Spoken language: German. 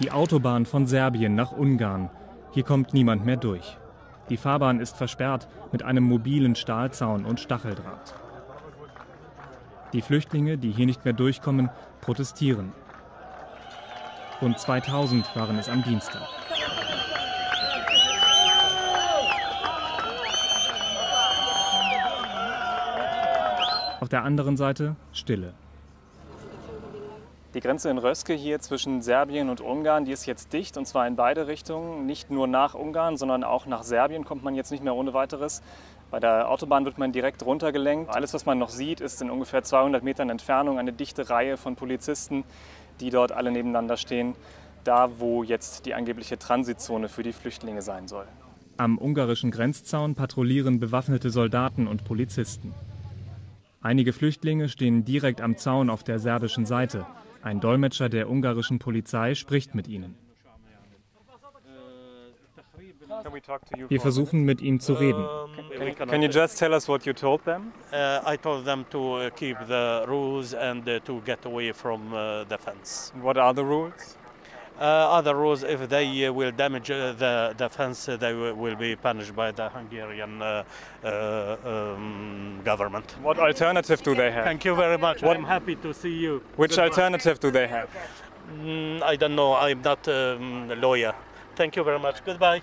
Die Autobahn von Serbien nach Ungarn. Hier kommt niemand mehr durch. Die Fahrbahn ist versperrt mit einem mobilen Stahlzaun und Stacheldraht. Die Flüchtlinge, die hier nicht mehr durchkommen, protestieren. Rund 2000 waren es am Dienstag. Auf der anderen Seite Stille. Die Grenze in Röske hier zwischen Serbien und Ungarn, die ist jetzt dicht und zwar in beide Richtungen. Nicht nur nach Ungarn, sondern auch nach Serbien kommt man jetzt nicht mehr ohne weiteres. Bei der Autobahn wird man direkt runtergelenkt. Alles, was man noch sieht, ist in ungefähr 200 Metern Entfernung eine dichte Reihe von Polizisten, die dort alle nebeneinander stehen, da wo jetzt die angebliche Transitzone für die Flüchtlinge sein soll. Am ungarischen Grenzzaun patrouillieren bewaffnete Soldaten und Polizisten. Einige Flüchtlinge stehen direkt am Zaun auf der serbischen Seite. Ein Dolmetscher der ungarischen Polizei spricht mit ihnen. Wir versuchen mit ihm zu reden. Can, you just tell us what you told them? Uh, I told them to uh, keep the rules and uh, to get away from uh, the fence. What are the rules? Uh, other rules, if they uh, will damage uh, the, the fence, they will, will be punished by the Hungarian uh, uh, um, government. What alternative do they have? Thank you very much. What- I'm happy to see you. Which Goodbye. alternative do they have? Mm, I don't know. I'm not um, a lawyer. Thank you very much. Goodbye.